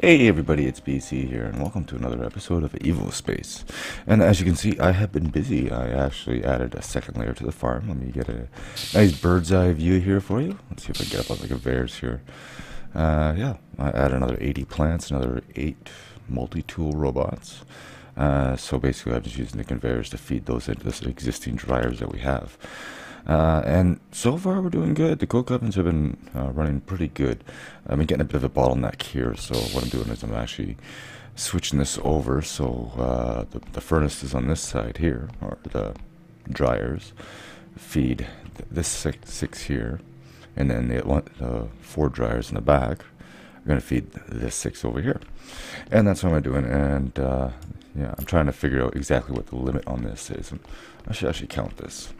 Hey everybody, it's BC here, and welcome to another episode of Evospace. And as you can see, I have been busy. I actually added a second layer to the farm. Let me get a nice bird's eye view here for you. Let's see if I get up on the conveyors here. Uh, yeah, I added another 80 plants, another 8 multi-tool robots. Uh, so basically I'm just using the conveyors to feed those into the existing dryers that we have. Uh, and so far we're doing good. The coke ovens have been uh, running pretty good. I've been getting a bit of a bottleneck here, so what I'm doing is I'm actually switching this over. So uh, the, the furnace is on this side here, or the dryers feed th this six, six here, and then the, the four dryers in the back are going to feed this six over here. And that's what I'm doing. And uh, yeah, I'm trying to figure out exactly what the limit on this is. I should actually count this.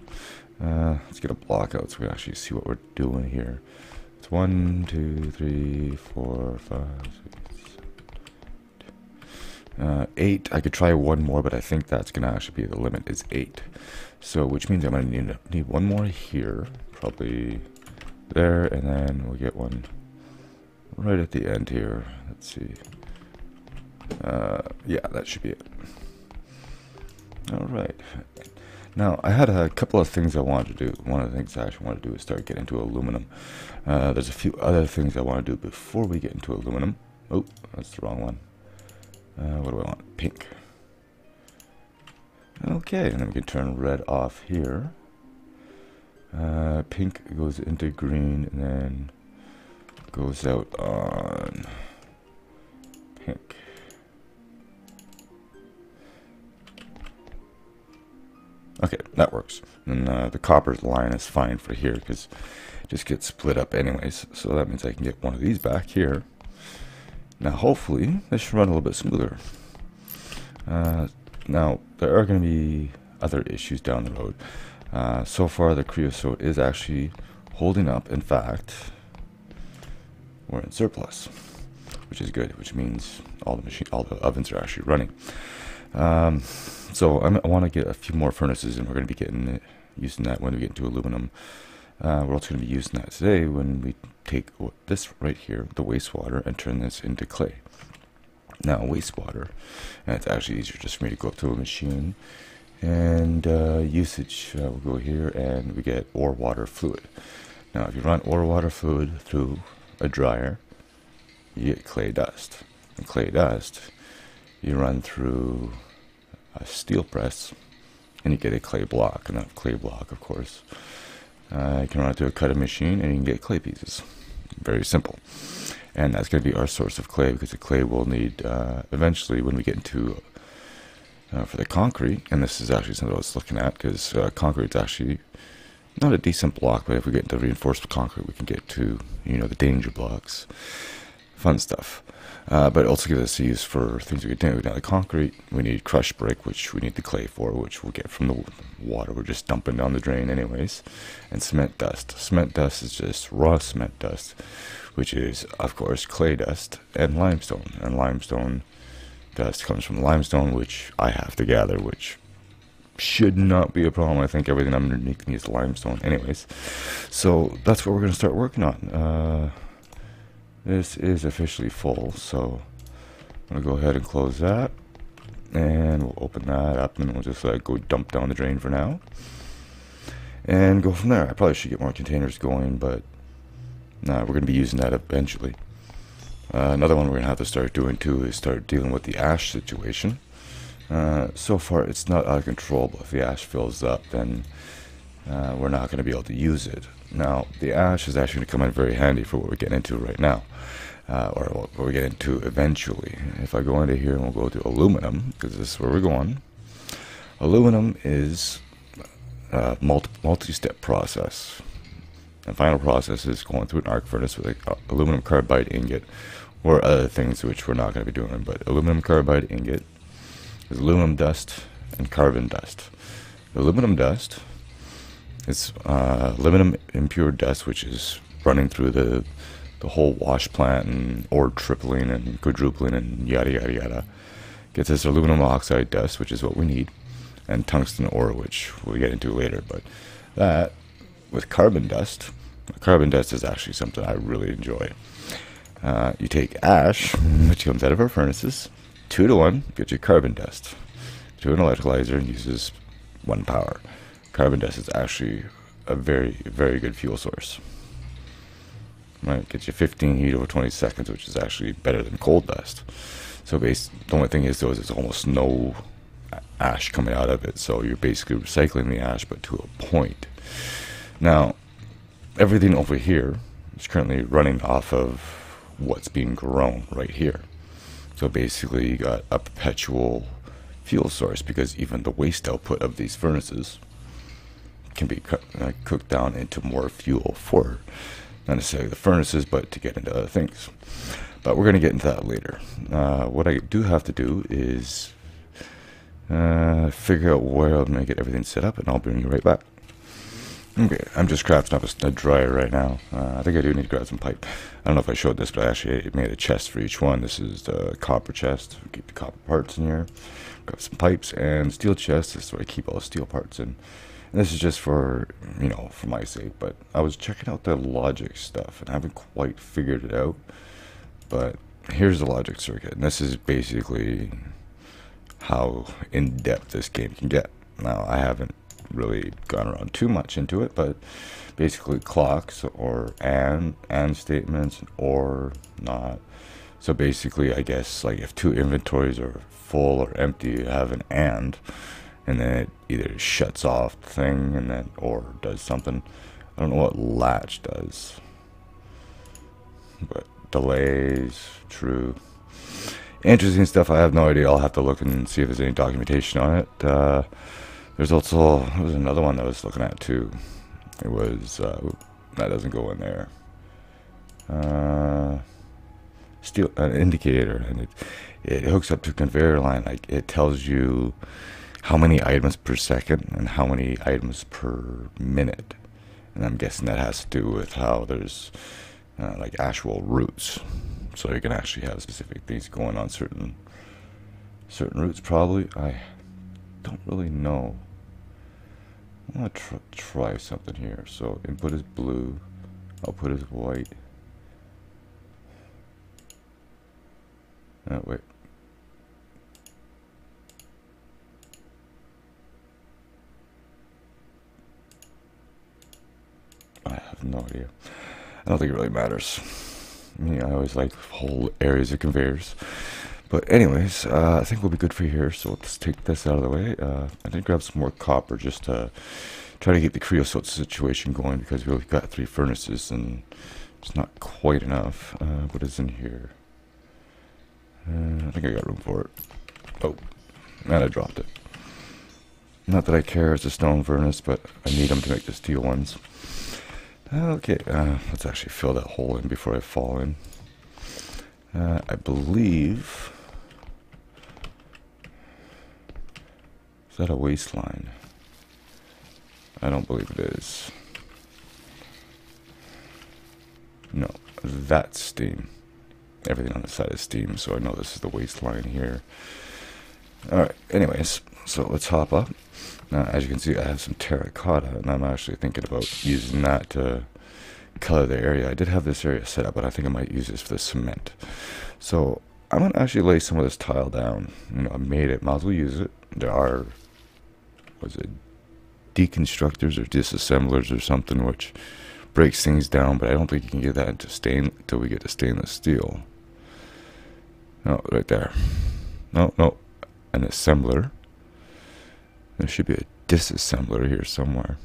Uh, let's get a block out so we can actually see what we're doing here. It's one, two, three, four, five, six, seven, uh, eight. I could try one more, but I think that's gonna actually be the limit. Is eight. So, which means I'm gonna need need one more here, probably there, and then we'll get one right at the end here. Let's see. Uh, yeah, that should be it. All right. Now, I had a couple of things I wanted to do. One of the things I actually want to do is start getting into aluminum. Uh, there's a few other things I want to do before we get into aluminum. Oh, that's the wrong one. Uh, what do I want? Pink. Okay, and then we can turn red off here. Uh, pink goes into green and then goes out on pink. Okay, that works. And uh, the copper line is fine for here because it just gets split up anyways. So that means I can get one of these back here. Now hopefully this should run a little bit smoother. Uh, now there are going to be other issues down the road. Uh, so far the creosote is actually holding up. In fact, we're in surplus, which is good, which means all the machine, all the ovens are actually running. Um, so I'm, i want to get a few more furnaces, and we're going to be getting it, using that when we get into aluminum. Uh, we're also going to be using that today when we take this right here, the wastewater, and turn this into clay. Now wastewater, and it's actually easier just for me to go up to a machine, and uh, usage uh, will go here, and we get ore water fluid. Now if you run ore water fluid through a dryer, you get clay dust. And clay dust you run through a steel press and you get a clay block. And that clay block, of course, uh, you can run it through a cutting machine and you can get clay pieces. Very simple. And that's going to be our source of clay because the clay will need uh, eventually when we get into uh, for the concrete. And this is actually something I was looking at because uh, concrete is actually not a decent block, but if we get into reinforced concrete, we can get to you know the danger blocks, fun stuff. Uh, but also gives us a use for things we can do. Now, the concrete, we need crushed brick, which we need the clay for, which we'll get from the water we're just dumping down the drain, anyways. And cement dust. Cement dust is just raw cement dust, which is, of course, clay dust and limestone. And limestone dust comes from limestone, which I have to gather, which should not be a problem. I think everything underneath needs limestone, anyways. So that's what we're going to start working on. Uh, this is officially full, so I'm to go ahead and close that. And we'll open that up and we'll just like go dump down the drain for now. And go from there. I probably should get more containers going, but nah, we're to be using that eventually. Uh, another one we're to have to start doing too is start dealing with the ash situation. Uh, so far, it's not out of control, but if the ash fills up, then uh, we're not going to be able to use it. Now, the ash is actually going to come in very handy for what we're getting into right now, uh, or what we're getting into eventually. If I go into here and we'll go to aluminum, because this is where we're going. Aluminum is a multi-step process. The final process is going through an arc furnace with an aluminum carbide ingot, or other things which we're not going to be doing. But aluminum carbide ingot is aluminum dust and carbon dust. The aluminum dust it's uh, aluminum impure dust, which is running through the the whole wash plant and ore tripling and quadrupling and yada yada yada. Gets us aluminum oxide dust, which is what we need, and tungsten ore, which we'll get into later. But that with carbon dust, carbon dust is actually something I really enjoy. Uh, you take ash, which comes out of our furnaces, two to one, get you carbon dust. To an electrolyzer and uses one power. Carbon dust is actually a very, very good fuel source. Right, gets you 15 heat over 20 seconds, which is actually better than coal dust. So the only thing is though is there's almost no ash coming out of it, so you're basically recycling the ash, but to a point. Now, everything over here is currently running off of what's being grown right here. So basically, you got a perpetual fuel source because even the waste output of these furnaces can be uh, cooked down into more fuel for not necessarily the furnaces, but to get into other things. But we're going to get into that later. Uh, what I do have to do is uh, figure out where I'm going to get everything set up, and I'll bring you right back. Okay, I'm just crafting up a, a dryer right now. Uh, I think I do need to grab some pipe. I don't know if I showed this, but I actually made a chest for each one. This is the copper chest. Keep the copper parts in here. Got some pipes and steel chest. This is where I keep all the steel parts in. This is just for, you know, for my sake. But I was checking out the logic stuff, and I haven't quite figured it out. But here's the logic circuit. And this is basically how in-depth this game can get. Now, I haven't really gone around too much into it, but basically clocks or and and statements or not. So basically, I guess like if two inventories are full or empty, you have an and, and then it either shuts off the thing and then or does something. I don't know what latch does, but delays, true. Interesting stuff. I have no idea. I'll have to look and see if there's any documentation on it. Uh, there's also there was another one that I was looking at too. It was uh, that doesn't go in there. Uh, steel an indicator, and it it hooks up to conveyor line. Like it tells you how many items per second and how many items per minute. And I'm guessing that has to do with how there's uh, like actual routes, so you can actually have specific things going on certain certain routes. Probably I don't really know. I'm gonna tr try something here. So input is blue, output is white. Oh, wait. I have no idea. I don't think it really matters. I mean, I always like whole areas of conveyors. But anyways, uh, I think we'll be good for here. So let's take this out of the way. Uh, I did grab some more copper just to try to get the creosote situation going because we've got three furnaces and it's not quite enough. Uh, what is in here? Uh, I think I got room for it. Oh, and I dropped it. Not that I care, it's a stone furnace, but I need them to make the steel ones. Okay, uh, let's actually fill that hole in before I fall in. Uh, I believe Is that a waste line? I don't believe it is. No, that's steam. Everything on the side is steam, so I know this is the waste line here. Alright, anyways, so let's hop up. Now, as you can see, I have some terracotta, and I'm actually thinking about using that to color the area. I did have this area set up, but I think I might use this for the cement. So I'm going to actually lay some of this tile down. You know, I made it, might as well use it. There are was it deconstructors or disassemblers or something which breaks things down, but I don't think you can get that into stain until we get to stainless steel. No, right there. No, no, an assembler. There should be a disassembler here somewhere.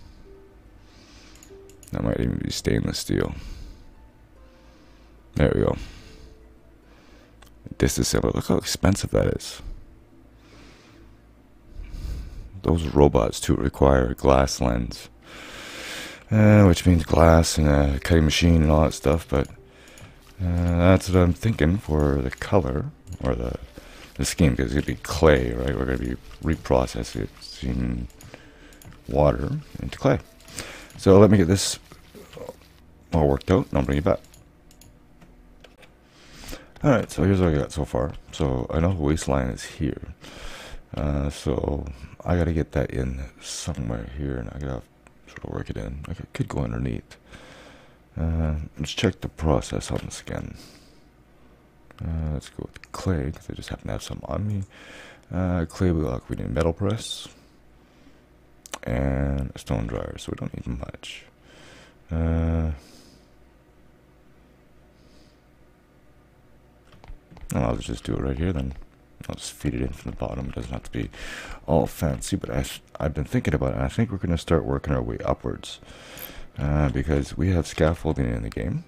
That might even be stainless steel. There we go. Disassembler. Look how expensive that is those robots too require a glass lens, uh, which means glass and a cutting machine and all that stuff. But uh, that's what I'm thinking for the color or the the scheme because it's gonna be clay, right? We're gonna be reprocessing water into clay. So let me get this all worked out, and I'll bring it back. Alright, so here's what I got so far. So I know the waste line is here. Uh, so I gotta get that in somewhere here, and I gotta sort of work it in. I could go underneath. Uh, let's check the process on the skin. Uh, let's go with clay, because I just happen to have some on me. Uh, clay block, we need metal press. And a stone dryer, so we don't need much. Uh, I'll just do it right here then. I'll just feed it in from the bottom. It doesn't have to be all fancy, but I, I've been thinking about it. I think we're going to start working our way upwards uh, because we have scaffolding in the game,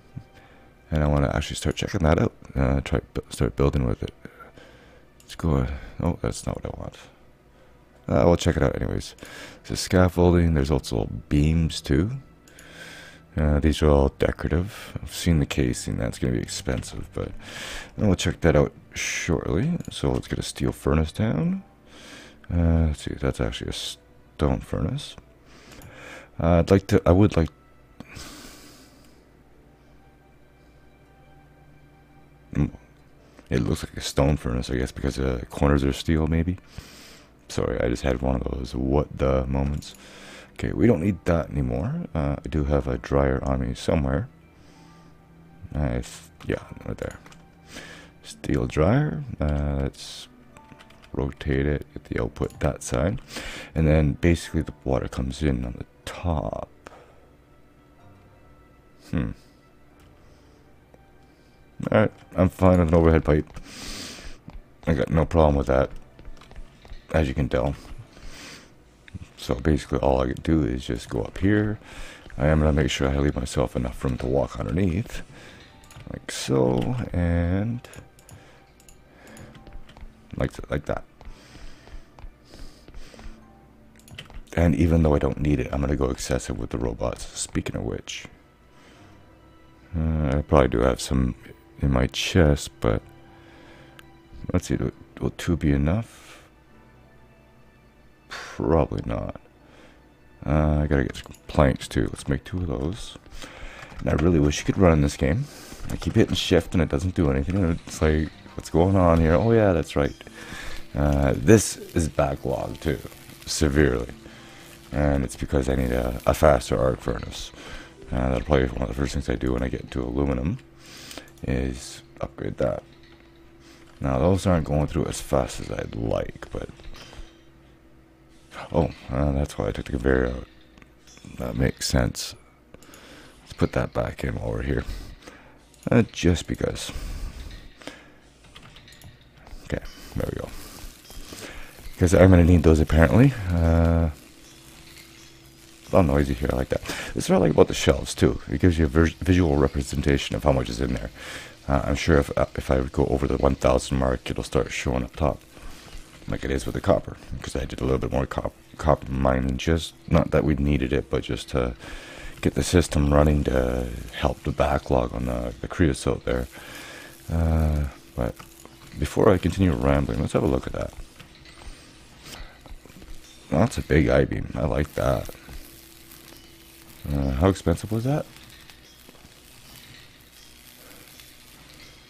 and I want to actually start checking that out. Uh, try start building with it. Let's go. Oh, that's not what I want. Uh, we'll check it out anyways. There's scaffolding. There's also beams too. Uh, these are all decorative. I've seen the casing. That's going to be expensive, but we'll check that out shortly. So let's get a steel furnace down. Uh, let's see. That's actually a stone furnace. Uh, I'd like to. I would like. Mm, it looks like a stone furnace, I guess, because the corners are steel, maybe. Sorry, I just had one of those what the moments. Okay, we don't need that anymore. Uh, I do have a dryer on me somewhere. Nice. Yeah, right there. Steel dryer. Uh, let's rotate it, get the output that side. And then basically the water comes in on the top. Hmm. Alright, I'm fine with an overhead pipe. I got no problem with that, as you can tell. So basically all I do is just go up here. I am going to make sure I leave myself enough room to walk underneath. Like so, and like, like that. And even though I don't need it, I'm going to go excessive with the robots. Speaking of which, uh, I probably do have some in my chest, but let's see, will two be enough? Probably not. Uh, I gotta get some planks too. Let's make two of those. And I really wish you could run in this game. I keep hitting shift and it doesn't do anything. It's like, what's going on here? Oh yeah, that's right. Uh, this is backlogged too, severely. And it's because I need a, a faster arc furnace. Uh, that'll probably be one of the first things I do when I get into aluminum is upgrade that. Now those aren't going through as fast as I'd like, but Oh, uh, that's why I took the conveyor out. That makes sense. Let's put that back in while we're here. Uh, just because. Okay, there we go. Because I'm going to need those apparently. Uh, a lot noisy here, I like that. It's what I like about the shelves too. It gives you a visual representation of how much is in there. Uh, I'm sure if, uh, if I go over the 1000 mark, it'll start showing up top like it is with the copper because I did a little bit more cop copper mining just not that we needed it but just to get the system running to help the backlog on the, the creosote there. Uh, but before I continue rambling let's have a look at that. That's a big I-beam. I like that. Uh, how expensive was that?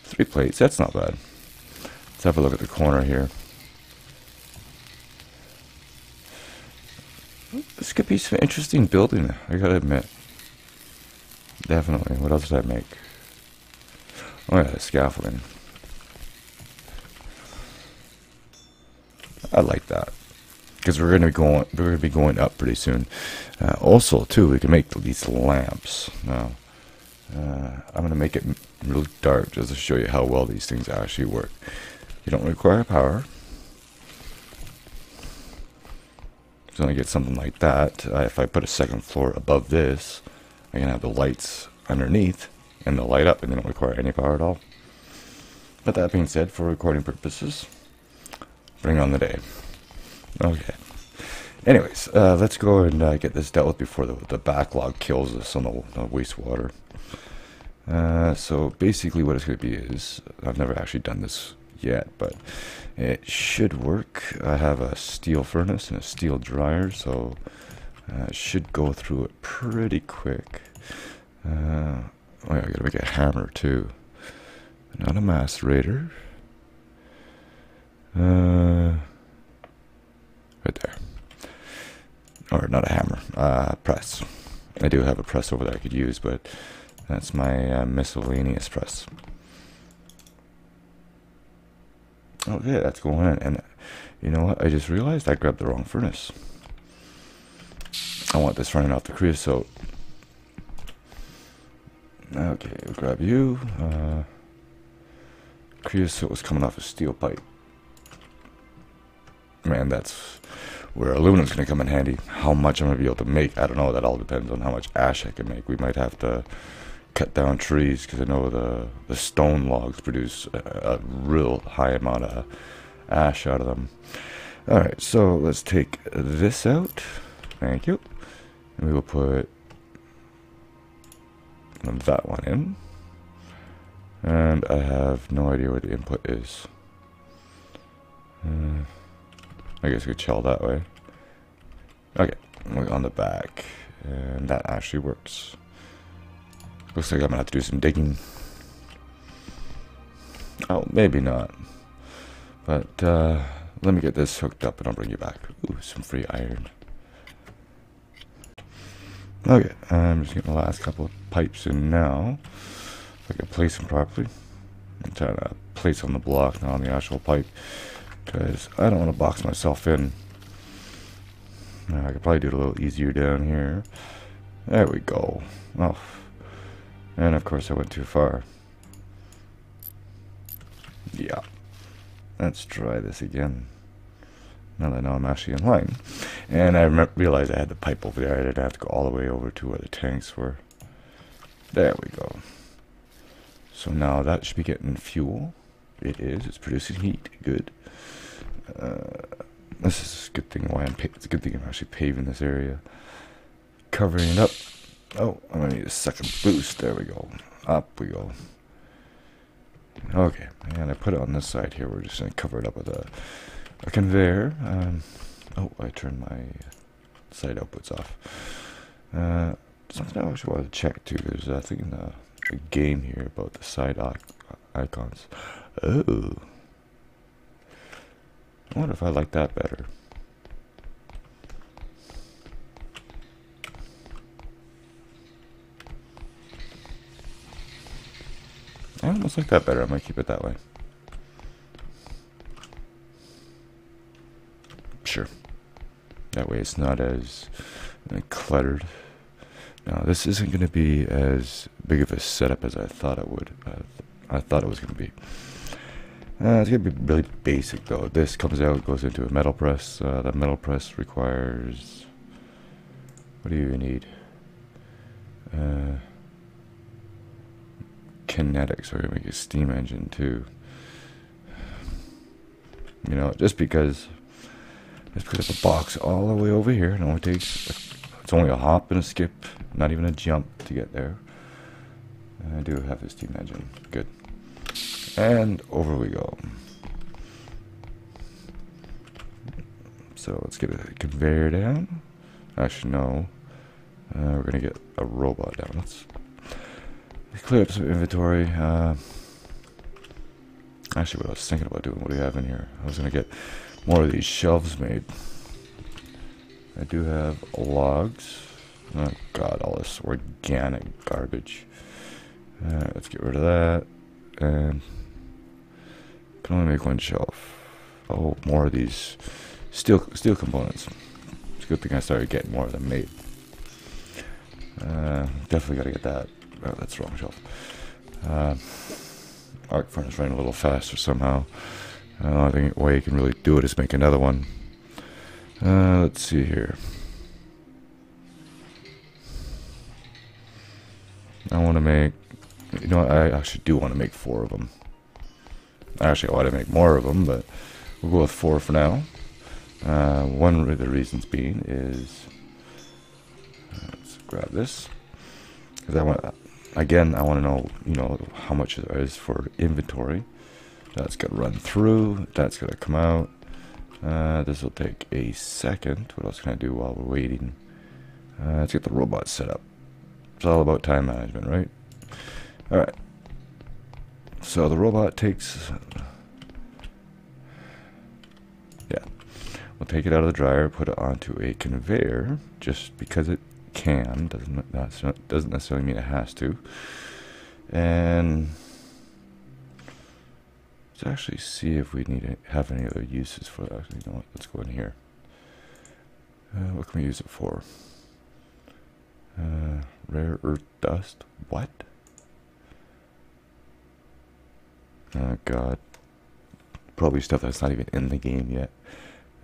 Three plates. That's not bad. Let's have a look at the corner here This could be some interesting building, I gotta admit. Definitely. What else did I make? Oh yeah, scaffolding. I like that because we're gonna be going we're gonna be going up pretty soon. Uh, also, too, we can make these lamps. Now, uh, I'm gonna make it really dark just to show you how well these things actually work. You don't require power. So I get something like that. Uh, if I put a second floor above this, I can have the lights underneath and they'll light up and they don't require any power at all. But that being said, for recording purposes, bring on the day. Okay. Anyways, uh, let's go and uh, get this dealt with before the, the backlog kills us on the, the wastewater. Uh, so basically what it's going to be is, I've never actually done this yet, but it should work. I have a steel furnace and a steel dryer, so uh, should go through it pretty quick. Uh, oh yeah, I gotta make a hammer too. Not a macerator. Uh, right there. Or not a hammer, uh, press. I do have a press over there I could use, but that's my uh, miscellaneous press. Okay, that's going in. And you know what? I just realized I grabbed the wrong furnace. I want this running off the creosote. Okay, we'll grab you. Uh, creosote was coming off a steel pipe. Man, that's where aluminum's going to come in handy. How much I'm going to be able to make, I don't know. That all depends on how much ash I can make. We might have to cut down trees because I know the, the stone logs produce a, a real high amount of ash out of them. Alright, so let's take this out. Thank you. And we will put that one in. And I have no idea where the input is. Uh, I guess we could shell that way. Okay, on the back. And that actually works. Looks like I'm gonna have to do some digging. Oh, maybe not. But, uh, let me get this hooked up and I'll bring you back. Ooh, some free iron. Okay, I'm just getting the last couple of pipes in now. If I can place them properly. I'm trying to place on the block, not on the actual pipe. Because I don't want to box myself in. I could probably do it a little easier down here. There we go. Oh. And of course I went too far. Yeah. Let's try this again. Now that I know I'm actually in line. And I realized I had the pipe over there. I didn't have to go all the way over to where the tanks were. There we go. So now that should be getting fuel. It is. It's producing heat. Good. Uh, this is a good thing why I'm it's a good thing I'm actually paving this area. Covering it up. Oh, I'm gonna need a second boost. There we go. Up we go. Okay, and I put it on this side here. We're just gonna cover it up with a a conveyor. Um, oh, I turned my side outputs off. Uh, something I actually want to check too. There's I think in the, the game here about the side icons. Oh, I wonder if I like that better. I almost like that better. I might keep it that way. Sure. That way it's not as uh, cluttered. Now this isn't going to be as big of a setup as I thought it would. Uh, I thought it was going to be. Uh, it's going to be really basic though. This comes out, goes into a metal press. Uh, the metal press requires... What do you need? Uh, kinetics. We're going to make a steam engine too. You know, just because Let's put up a box all the way over here. It only takes, it's only a hop and a skip, not even a jump to get there. I do have this steam engine. Good. And over we go. So let's get a conveyor down. Actually, no. Uh, we're to get a robot down. Let's, clear up some inventory. Uh, actually, what I was thinking about doing, what do we have in here? I was going to get more of these shelves made. I do have logs. Oh god, all this organic garbage. Uh, let's get rid of that. And can only make one shelf. Oh, more of these steel steel components. It's a good thing I started getting more of them made. Uh, definitely gotta get that. Oh, that's the wrong shelf. Uh, arc furnace running a little faster somehow. Uh, the way you can really do it is make another one. Uh, let's see here. I want to make, you know, I actually do want to make four of them. Actually, I want to make more of them, but we'll go with four for now. Uh, one of the reasons being is, uh, let's grab this, because I want, again, I want to know, you know, how much it is for inventory. That's going to run through. That's going to come out. Uh, this will take a second. What else can I do while we're waiting? Uh, let's get the robot set up. It's all about time management, right? Alright. So the robot takes... Yeah. We'll take it out of the dryer, put it onto a conveyor, just because it can. Doesn't, doesn't necessarily mean it has to. And Let's actually see if we need to have any other uses for that. You know what? Let's go in here. Uh, what can we use it for? Uh, rare earth dust. What? Oh god. Probably stuff that's not even in the game yet.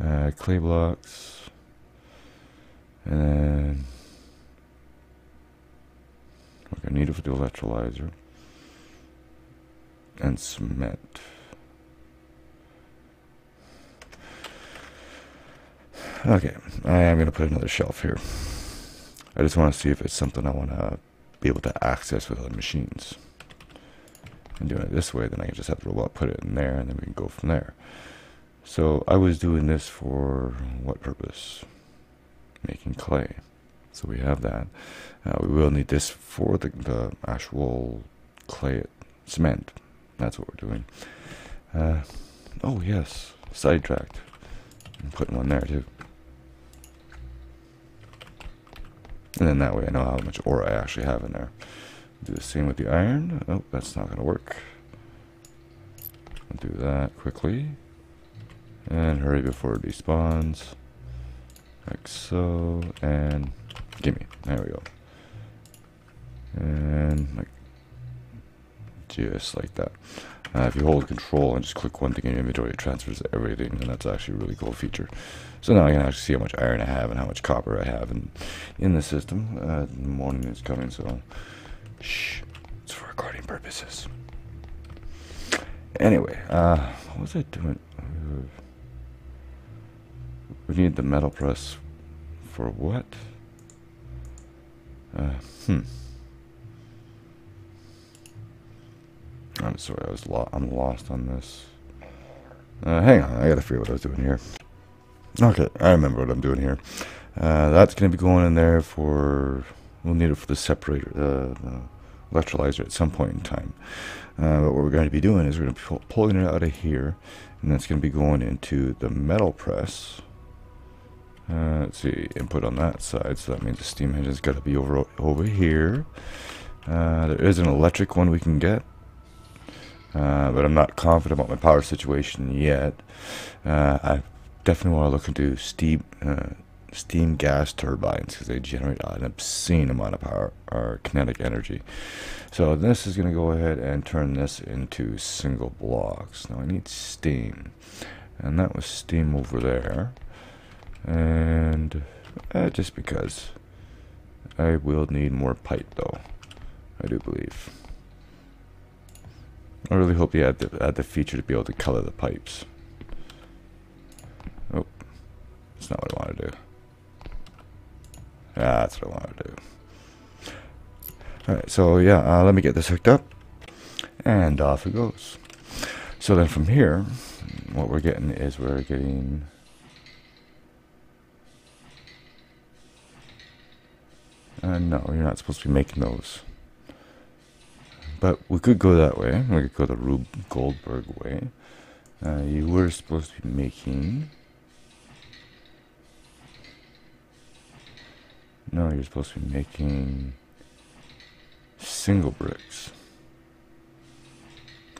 Uh, clay blocks. And then... We're going need for the electrolyzer. And cement. Okay, I am going to put another shelf here. I just want to see if it's something I want to be able to access with other machines. And doing it this way, then I can just have the robot put it in there, and then we can go from there. So I was doing this for what purpose? Making clay. So we have that. Uh, we will need this for the, the actual clay cement. That's what we're doing. Uh, oh yes, sidetracked. I'm putting one there too. And then that way I know how much ore I actually have in there. Do the same with the iron. Oh, that's not going to work. I'll do that quickly. And hurry before it despawns. Like so. And gimme. There we go. And like just like that. Uh, if you hold control and just click one thing in your inventory, it transfers everything, and that's actually a really cool feature. So now I can actually see how much iron I have and how much copper I have in, in the system. Uh, the morning is coming, so shh, it's for recording purposes. Anyway, uh, what was I doing? We need the metal press for what? Uh, hmm. I'm sorry, I was lo I'm lost on this. Uh, hang on, I gotta figure what I was doing here. Okay, I remember what I'm doing here. Uh, that's gonna be going in there for. We'll need it for the separator, the electrolyzer at some point in time. Uh, but what we're going to be doing is we're going to be pulling it out of here, and that's going to be going into the metal press. Uh, let's see, input on that side, so that means the steam engine's got to be over over here. Uh, there is an electric one we can get, uh, but I'm not confident about my power situation yet. Uh, I definitely want to look into steam, uh, steam gas turbines because they generate an obscene amount of power or kinetic energy. So this is going to go ahead and turn this into single blocks. Now I need steam, and that was steam over there, and uh, just because I will need more pipe though, I do believe. I really hope you add the, add the feature to be able to color the pipes. Oh, that's not what I want to do. Ah, that's what I want to do. Alright, so yeah, uh, let me get this hooked up. And off it goes. So then from here, what we're getting is we're getting... Uh, no, you're not supposed to be making those. But we could go that way. We could go the Rube Goldberg way. Uh, you were supposed to be making... No, you're supposed to be making single bricks.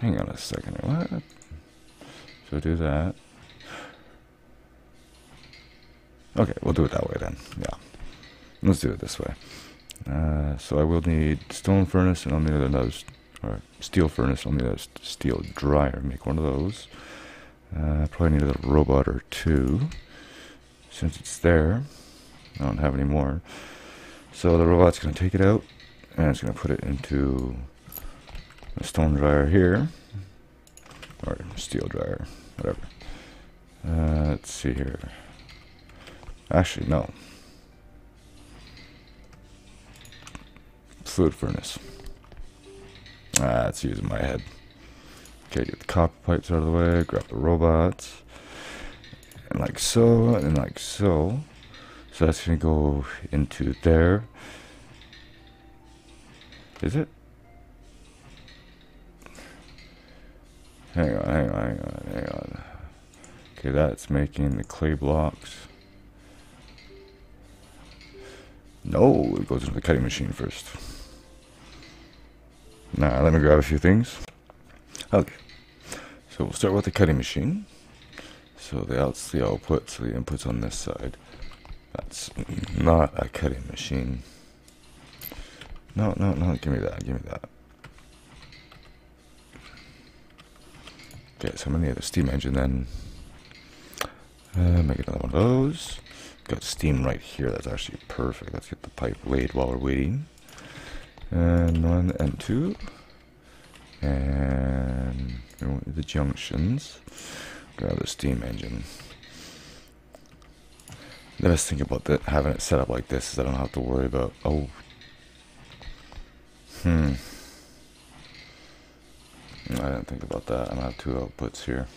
Hang on a second. What? So do that. Okay, we'll do it that way then. Yeah. Let's do it this way. Uh, so I will need stone furnace and I'll need another, or steel furnace, I'll need a steel dryer, make one of those. Uh, probably need a little robot or two, since it's there. I don't have any more. So the robot's going to take it out, and it's going to put it into a stone dryer here, or steel dryer, whatever. Uh, let's see here. Actually, no. Fluid furnace. Ah, it's using my head. Okay, get the copper pipes out of the way, grab the robots, and like so, and like so. So that's gonna go into there. Is it? Hang on, hang on, hang on, hang on. Okay, that's making the clay blocks. No, it goes into the cutting machine first. Now, let me grab a few things. Okay. So we'll start with the cutting machine. So the out's the output, so the input's on this side. That's not a cutting machine. No, no, no, give me that, give me that. Okay, so I'm gonna need a steam engine then. Uh, make another one of those. Got steam right here, that's actually perfect. Let's get the pipe laid while we're waiting. And one and two. And the junctions. Grab the steam engine. The best thing about the, having it set up like this is I don't have to worry about, oh, hmm. I didn't think about that. I have two outputs here.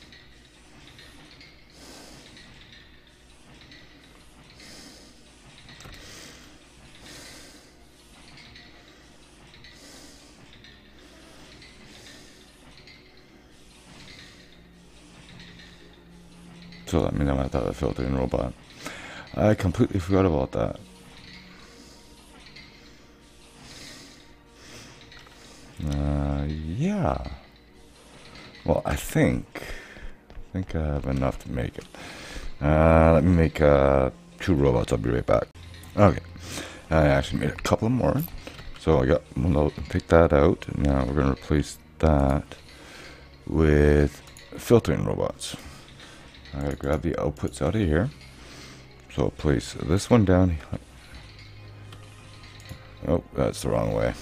So that means to have a filtering robot. I completely forgot about that. Uh, yeah. Well, I think, I think I have enough to make it. Uh, let me make uh, two robots. I'll be right back. Okay. I actually made a couple more. So I got, we'll pick that out. Now we're going to replace that with filtering robots. I gotta grab the outputs out of here. So I'll place this one down. Oh, that's the wrong way.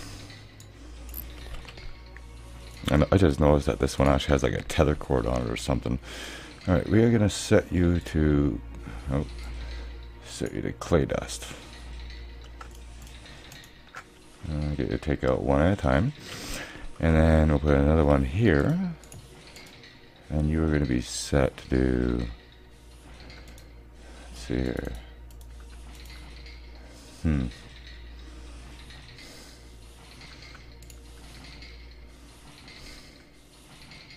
And I just noticed that this one actually has like a tether cord on it or something. Alright, we are to set you to... Oh, set you to clay dust. Uh, get you to take out one at a time. And then we'll put another one here. And you are going to be set to do... Let's see here. Hmm.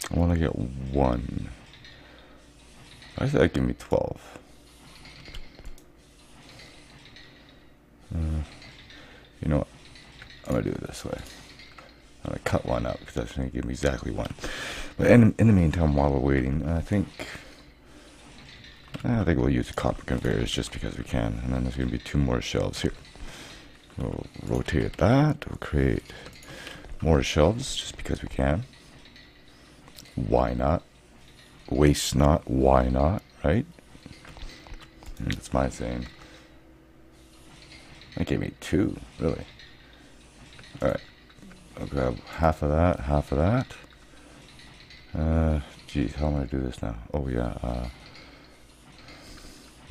I want to get one. I said give me 12. Uh, you know what? I'm going to do it this way. I'm going to cut one up because that's going to give me exactly one. But in, in the meantime, while we're waiting, I think... I think we'll use the copper conveyors just because we can. And then there's going to be two more shelves here. We'll rotate that. We'll create more shelves just because we can. Why not? Waste not, why not, right? Mm, that's my saying. That gave me two, really. Alright. I'll grab half of that, half of that. Uh, geez, how am I to do this now? Oh, yeah, uh,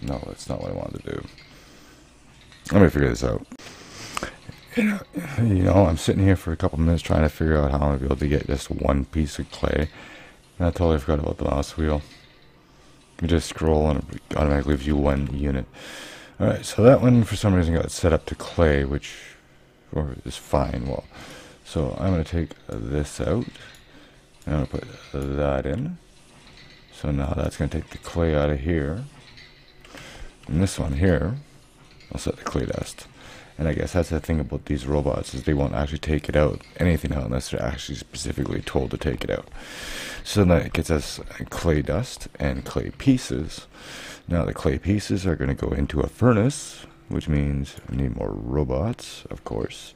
no, that's not what I wanted to do. Let me figure this out. You know, I'm sitting here for a couple minutes trying to figure out how I'm going to be able to get just one piece of clay. And I totally forgot about the mouse wheel. You just scroll and it automatically gives you one unit. Alright, so that one for some reason got set up to clay, which or is fine. Well, so I'm going to take this out. I'm going to put that in. So now that's going to take the clay out of here. And this one here, I'll set the clay dust. And I guess that's the thing about these robots is they won't actually take it out, anything out, unless they're actually specifically told to take it out. So that gets us clay dust and clay pieces. Now the clay pieces are going to go into a furnace, which means we need more robots, of course,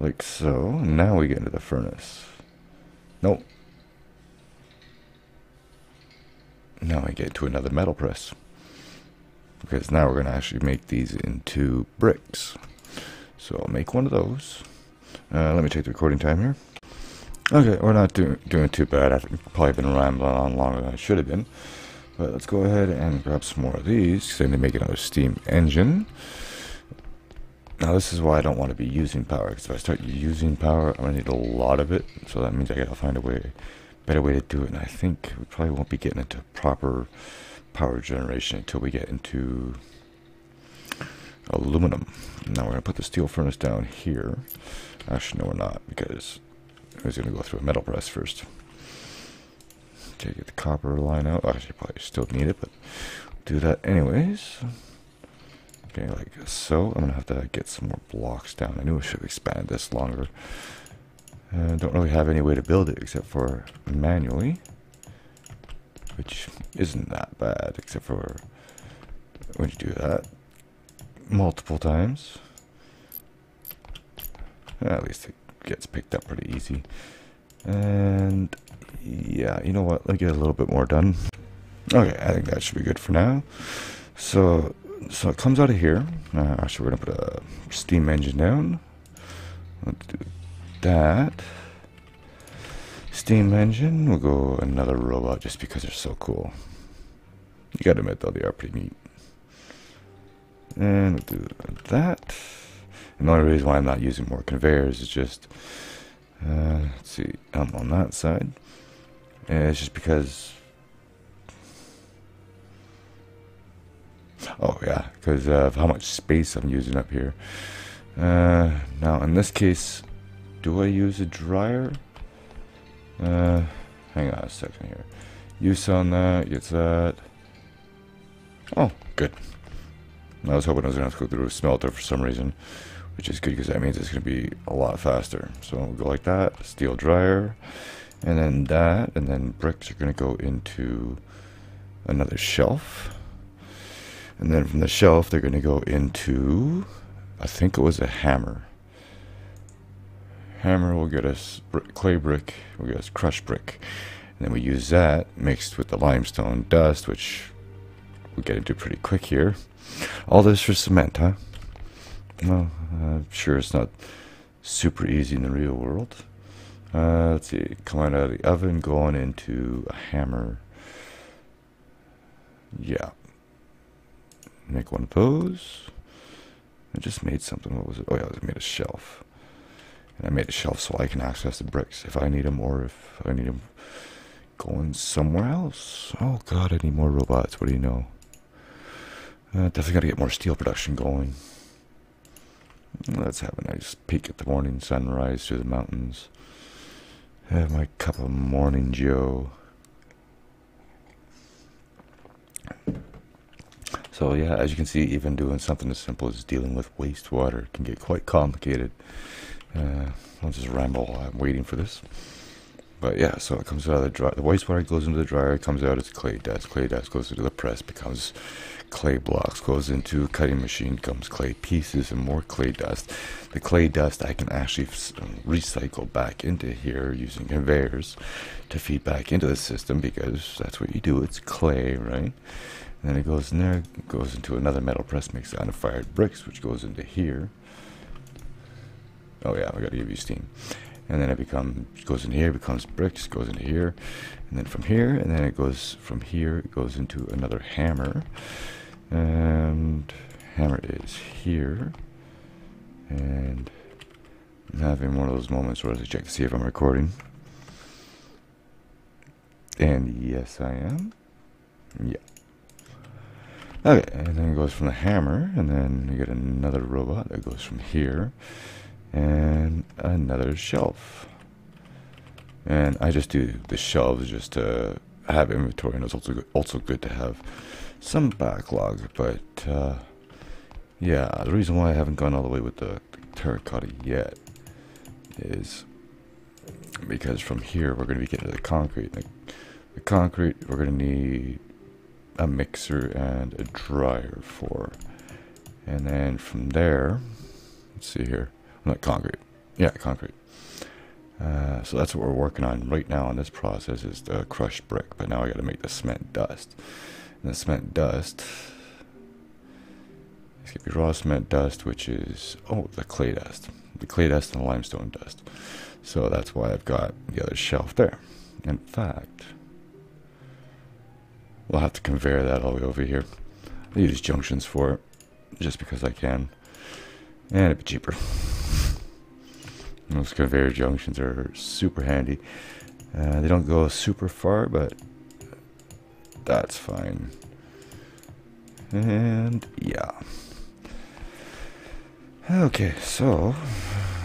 like so. Now we get into the furnace. Nope. Now I get to another metal press. Because now we're going to actually make these into bricks. So I'll make one of those. Uh, let me take the recording time here. Okay, we're not do doing too bad. I've probably been rambling on longer than I should have been. But let's go ahead and grab some more of these. Because I need to make another steam engine. Now this is why I don't want to be using power. Because if I start using power, I'm going to need a lot of it. So that means I got to find a way, better way to do it. And I think we probably won't be getting into proper power generation until we get into aluminum. Now we're going to put the steel furnace down here. Actually, no, we're not, because I was going to go through a metal press first. Okay, get the copper line out. Actually, probably still need it, but do that anyways. Okay, like so. I'm to have to get some more blocks down. I knew I should expand this longer. Uh, don't really have any way to build it except for manually. which isn't that bad, except for when you do that multiple times. At least it gets picked up pretty easy. And yeah, you know what? Let me get a little bit more done. Okay, I think that should be good for now. So, so it comes out of here. Uh, actually, we're gonna put a steam engine down. Let's do that. Steam engine. We'll go another robot just because they're so cool. You gotta admit though, they are pretty neat. And we'll do that. And the only reason why I'm not using more conveyors is just, uh, let's see, I'm on that side. And it's just because, oh yeah, because of how much space I'm using up here. Uh, now in this case, do I use a dryer? Uh, hang on a second here. Use on that, gets that. Oh, good. I was hoping I was going to have to go through a smelter for some reason, which is good because that means it's going to be a lot faster. So we'll go like that, steel dryer, and then that, and then bricks are going to go into another shelf. And then from the shelf, they're going to go into, I think it was a hammer. Hammer will get us clay brick, will get us crushed brick. And then we use that mixed with the limestone dust, which we'll get into pretty quick here. All this for cement, huh? Well, I'm sure it's not super easy in the real world. Uh, let's see, coming out of the oven, going into a hammer. Yeah. Make one of those. I just made something. What was it? Oh yeah, I made a shelf. And I made a shelf so I can access the bricks if I need them or if I need them going somewhere else. Oh god, I need more robots. What do you know? Uh, definitely got to get more steel production going. Let's have a nice peek at the morning sunrise through the mountains. Have my cup of morning Joe. So yeah, as you can see, even doing something as simple as dealing with wastewater can get quite complicated. Uh, I'll just ramble while I'm waiting for this. But yeah, so it comes out of the dry. The wastewater goes into the dryer. It comes out as clay dust. Clay dust goes into the press, becomes clay blocks. Goes into a cutting machine, comes clay pieces and more clay dust. The clay dust I can actually recycle back into here using conveyors to feed back into the system because that's what you do. It's clay, right? And then it goes in there. Goes into another metal press, makes fired bricks, which goes into here. Oh yeah, I gotta give you steam. And then it becomes goes in here becomes bricks goes into here and then from here and then it goes from here it goes into another hammer. And hammer is here. And I'm having one of those moments where I check to see if I'm recording. And yes I am. Yeah okay and then it goes from the hammer and then you get another robot that goes from here and another shelf. And I just do the shelves just to have inventory, and it's also good, also good to have some backlog. But uh, yeah, the reason why I haven't gone all the way with the, terracotta yet is because from here we're going to be getting to the concrete. The, the concrete we're going to need a mixer and a dryer for, and then from there, let's see here not concrete. Yeah, concrete. Uh, so that's what we're working on right now in this process is the crushed brick. But now I got to make the cement dust. And the cement dust, it's to be raw cement dust, which is, oh, the clay dust. The clay dust and the limestone dust. So that's why I've got the other shelf there. In fact, we'll have to conveyor that all the way over here. I use junctions for it, just because I can. And it'd be cheaper. Those conveyor junctions are super handy. Uh, they don't go super far, but that's fine. And yeah. Okay, so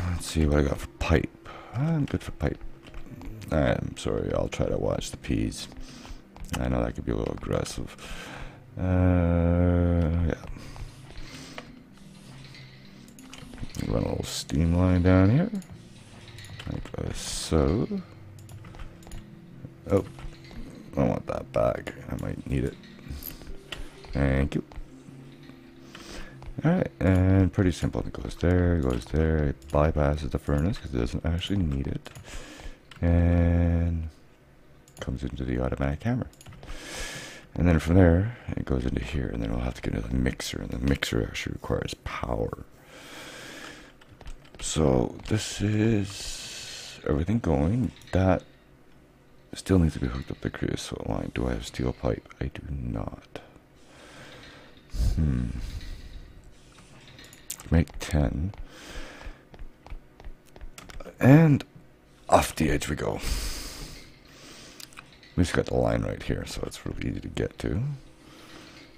let's see what I got for pipe. I'm good for pipe. I'm sorry, I'll try to watch the peas. I know that could be a little aggressive. Uh, yeah. Run a little steam line down here like so. Oh, I want that back. I might need it. Thank you. Alright, and pretty simple. It goes there, It goes there. It bypasses the furnace because it doesn't actually need it. And comes into the automatic hammer. And then from there, it goes into here, and then we'll have to get into the mixer, and the mixer actually requires power. So this is everything going. That still needs to be hooked up to the creosote line. Do I have steel pipe? I do not. Hmm. Make 10. And off the edge we go. We just got the line right here, so it's really easy to get to.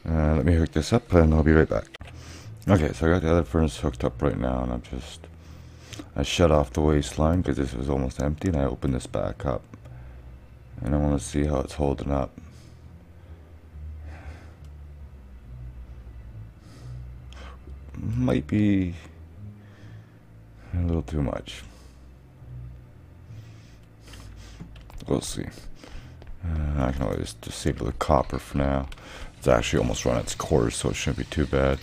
Uh, let me hook this up and I'll be right back. Okay, so I got the other furnace hooked up right now and I'm just... I shut off the waste line because this was almost empty and I opened this back up. And I want to see how it's holding up. Might be a little too much. We'll see. Uh, I can always disable the copper for now. It's actually almost run its course, so it shouldn't be too bad.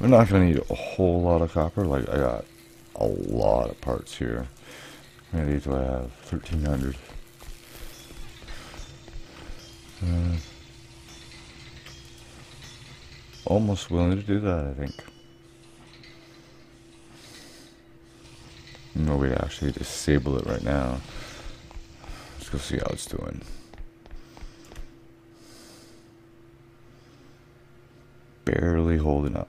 We're not going to need a whole lot of copper. Like, I got a lot of parts here. How many do I have? 1,300. Uh, almost willing to do that, I think. No, we actually disable it right now. Let's go see how it's doing. Barely holding up.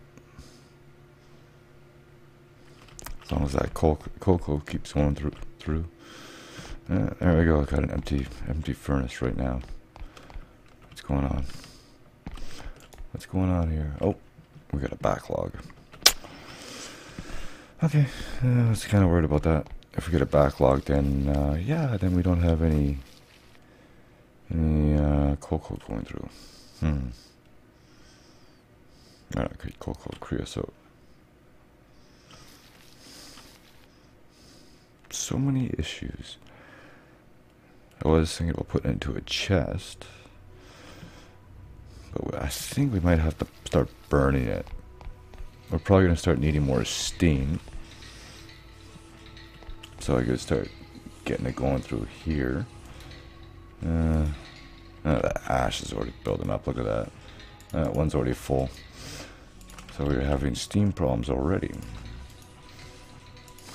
As long as that cocoa keeps going through. through. Uh, there we go. I got an empty, empty furnace right now. What's going on? What's going on here? Oh, we got a backlog. Okay, uh, I was kind of worried about that. If we get it backlogged, then uh, yeah, then we don't have any any uh, cocoa going through. Hmm. Alright, okay, cocoa creosote. So many issues. I was thinking about putting it into a chest, but I think we might have to start burning it. We're probably going to start needing more steam. So I could start getting it going through here. Uh, the ash is already building up. Look at that. That one's already full. So we're having steam problems already.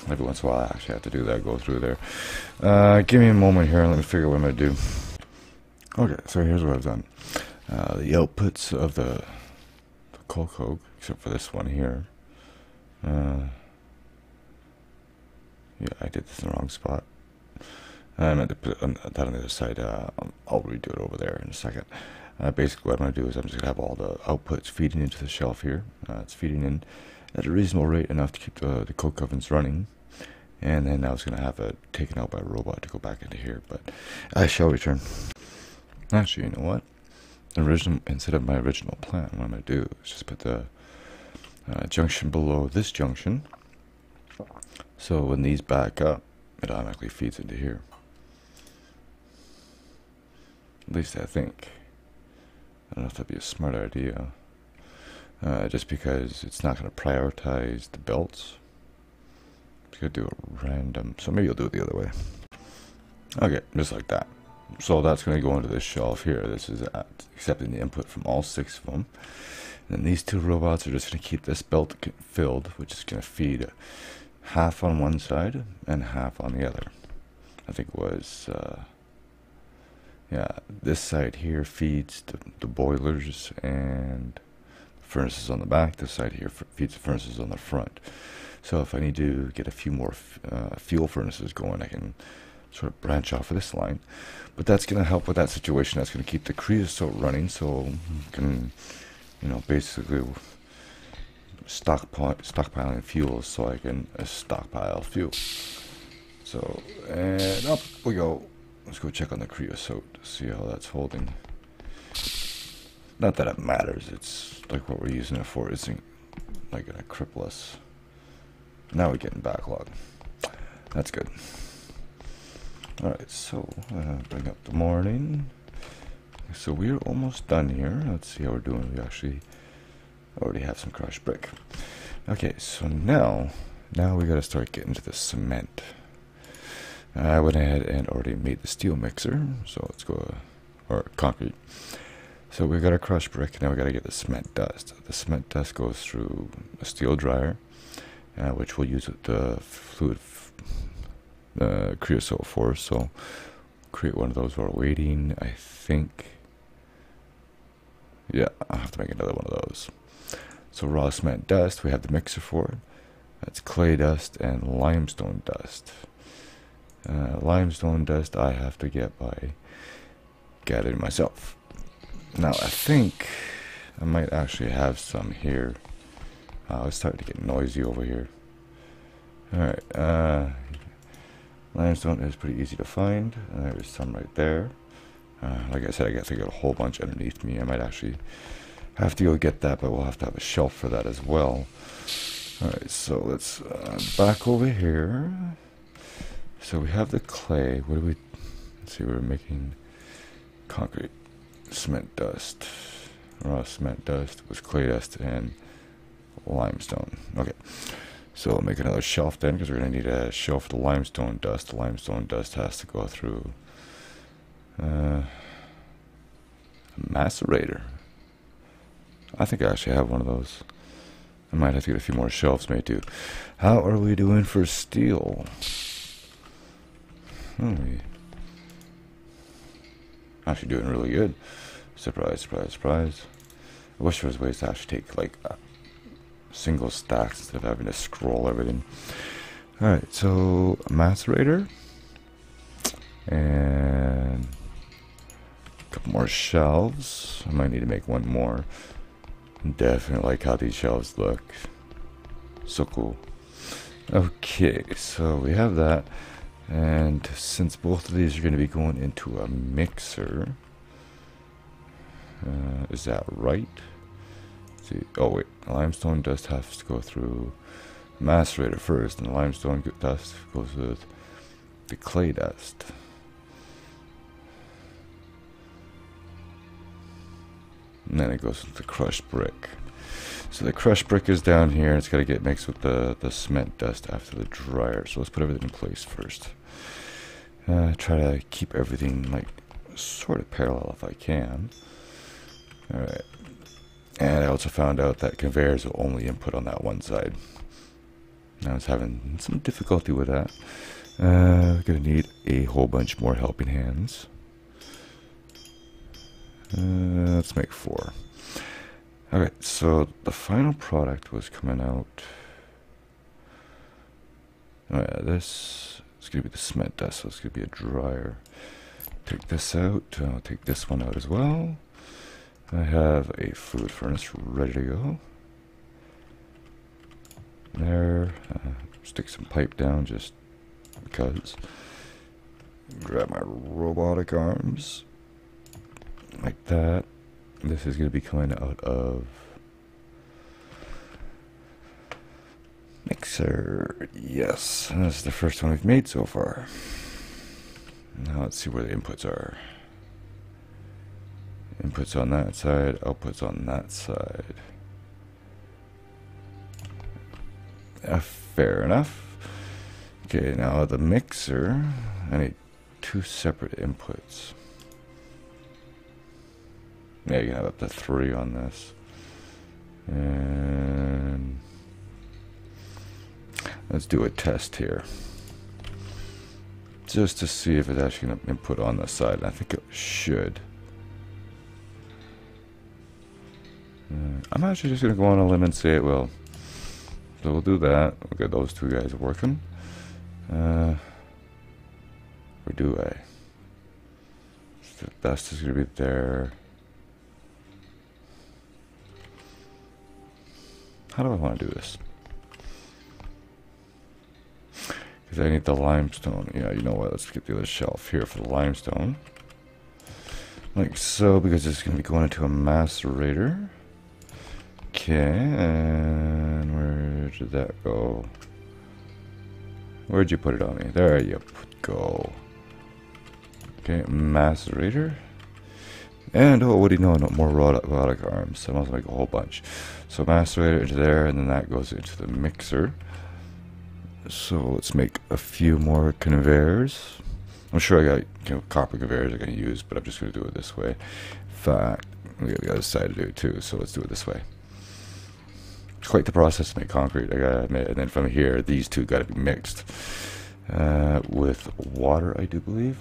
Every once in a while I actually have to do that, go through there. Uh, give me a moment here and let me figure out what I'm going to do. Okay, so here's what I've done. Uh, the outputs of the, the cocoa, except for this one here. Uh, yeah, I did this in the wrong spot. I meant to put that on the other side. Uh, I'll redo it over there in a second. Uh, basically, what I'm going to do is I'm just going to have all the outputs feeding into the shelf here. Uh, it's feeding in at a reasonable rate, enough to keep the, the coke ovens running. And then I was going to have it taken out by a robot to go back into here, but I shall return. Actually, you know what? Instead of my original plan, what I'm going to do is just put the uh, junction below this junction so when these back up, it automatically feeds into here. At least I think. I don't know if that'd be a smart idea. Uh, just because it's not going to prioritize the belts. It's going to do it random. So maybe you'll do it the other way. Okay, just like that. So that's going to go into this shelf here. This is accepting the input from all six of them. And then these two robots are just going to keep this belt filled, which is going to feed half on one side and half on the other. I think it was, uh, yeah, this side here feeds the, the boilers and furnaces on the back. This side here feeds the furnaces on the front. So if I need to get a few more uh, fuel furnaces going, I can sort of branch off of this line. But that's going to help with that situation. That's going to keep the creosote running so can, you know, basically stockpile, stockpiling fuel so I can uh, stockpile fuel. So, and up we go. Let's go check on the creosote, see how that's holding. Not that it matters, it's like what we're using it for isn't like gonna cripple us. Now we're getting backlog. That's good. Alright, so uh, bring up the morning. So we're almost done here. Let's see how we're doing. We actually already have some crushed brick. Okay, so now, now we gotta start getting to the cement. I went ahead and already made the steel mixer, so let's go, or concrete. So we got a crushed brick, now we gotta get the cement dust. The cement dust goes through a steel dryer, uh, which we'll use the fluid uh, creosote for. So create one of those while waiting. I think, yeah, I'll have to make another one of those. So raw cement dust, we have the mixer for it. That's clay dust and limestone dust. Uh, limestone dust I have to get by gathering myself. Now I think I might actually have some here. Uh, it's starting to get noisy over here. Alright, uh, limestone is pretty easy to find. there's some right there. Uh, like I said, I guess I got a whole bunch underneath me. I might actually have to go get that, but we'll have to have a shelf for that as well. Alright, so let's uh, back over here. So we have the clay. What do we... See, we're making concrete, cement dust, raw cement dust with clay dust and limestone. Okay. So we'll make another shelf then because we're going to need a shelf for the limestone dust. The limestone dust has to go through uh, a macerator. I think I actually have one of those. I might have to get a few more shelves made too. How are we doing for steel? Hmm. Actually doing really good. Surprise, surprise, surprise. I wish there was ways to actually take like single stacks instead of having to scroll everything. Alright, so macerator. And a couple more shelves. I might need to make one more. Definitely like how these shelves look. So cool. Okay, so we have that. And since both of these are going to be going into a mixer, uh, is that right? See. Oh wait, limestone dust has to go through macerator first, and limestone dust goes with the clay dust. And then it goes with the crushed brick. So the crushed brick is down here. and It's got to get mixed with the, the cement dust after the dryer. So let's put everything in place first. Uh, try to keep everything like sort of parallel if I can. Alright. And I also found out that conveyors will only input on that one side. I was having some difficulty with that. Uh, gonna need a whole bunch more helping hands. Uh, let's make four. Okay, so the final product was coming out. Oh yeah, this is gonna be the cement dust, so it's gonna be a dryer. Take this out. I'll take this one out as well. I have a food furnace ready to go. There, uh, stick some pipe down just because. Grab my robotic arms, like that. This is going to be coming out of mixer. Yes, that's the first one we've made so far. Now let's see where the inputs are. Inputs on that side, outputs on that side. Uh, fair enough. Okay, now the mixer, I need two separate inputs. Yeah, you can have up to three on this. And let's do a test here. Just to see if it's actually going to input on the side. I think it should. Uh, I'm actually just going to go on a limb and say it will. So we'll do that. We'll get those two guys working. Uh, or do I? The dust is going to be there. How do I want to do this? Because I need the limestone. Yeah, you know what? Let's get the other shelf here for the limestone. Like so, because it's going to be going into a macerator. Okay, and where did that go? Where'd you put it on me? There you go. Okay, macerator. And, oh, what do you know? No, more robotic arms. I must make a whole bunch. So macerator into there, and then that goes into the mixer. So let's make a few more conveyors. I'm sure I got you know, copper conveyors I'm going to use, but I'm just going to do it this way. In fact, we got the other side to do it too, so let's do it this way. It's quite the process to make concrete, I gotta admit. And then from here, these two got to be mixed uh, with water, I do believe.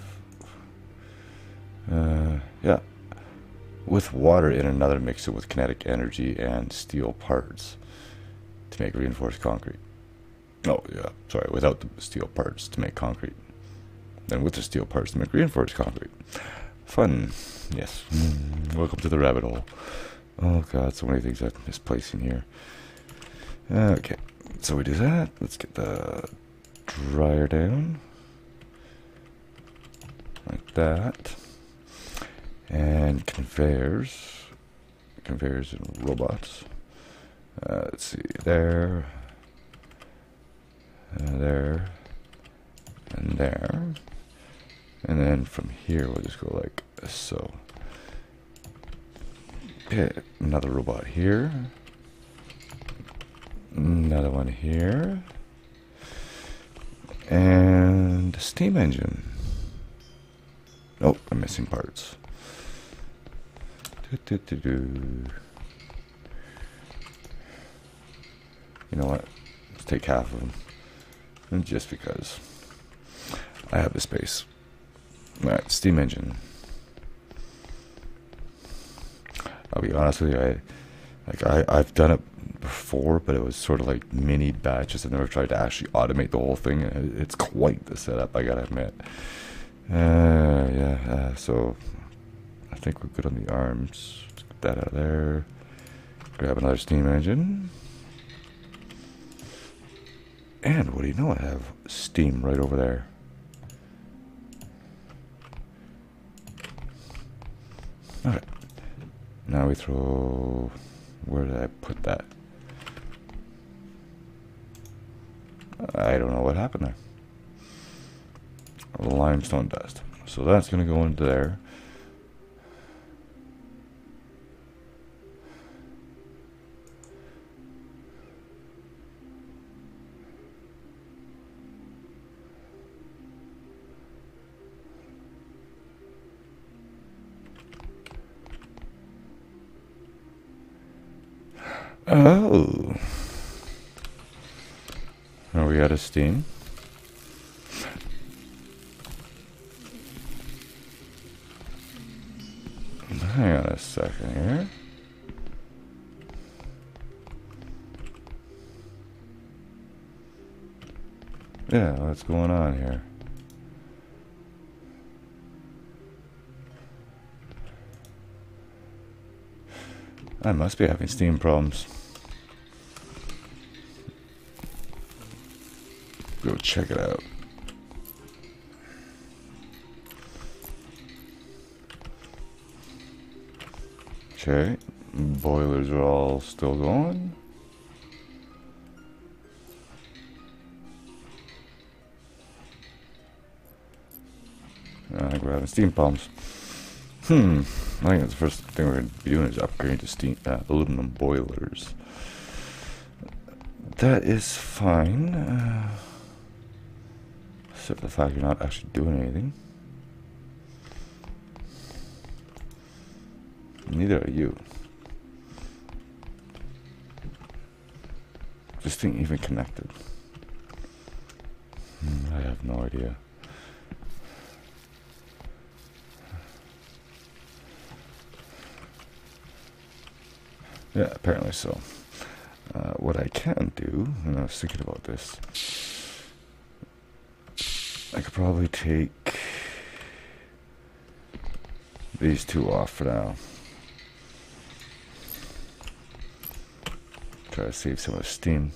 Uh, yeah, with water in another mixer with kinetic energy and steel parts to make reinforced concrete. Oh, yeah, sorry, without the steel parts to make concrete. Then with the steel parts to make reinforced concrete. Fun, yes. Mm, welcome to the rabbit hole. Oh god, so many things I'm misplacing here. Okay, so we do that. Let's get the dryer down. Like that and conveyors, conveyors and robots. Uh, let's see, there, uh, there, and there. And then from here, we'll just go like so. Okay, another robot here. Mm, another one here. And a steam engine. Oh, I'm missing parts. Do, do, do, you know what? Let's take half of them. And just because I have the space. Alright, steam engine. I'll be honest with you, I like I, I've done it before, but it was sort of like mini batches. I've never tried to actually automate the whole thing. It's quite the setup, I gotta admit. Uh, yeah, uh, so I think we're good on the arms. Let's get that out of there. Grab another steam engine. And what do you know? I have steam right over there. Alright. Now we throw... Where did I put that? I don't know what happened there. Limestone dust. So that's going to go into there. Oh. Are we out of steam? Hang on a second here. Yeah, what's going on here? I must be having steam problems. Check it out. Okay, boilers are all still going. I think we're having steam pumps. Hmm. I think that's the first thing we're going to be doing is upgrading to steam, uh, aluminum boilers. That is fine. Uh, except the fact you're not actually doing anything. Neither are you. This thing even connected? Hmm, I have no idea. Yeah, apparently so. Uh, what I can do, and I was thinking about this, I could probably take these two off for now. Try to save some of the steam.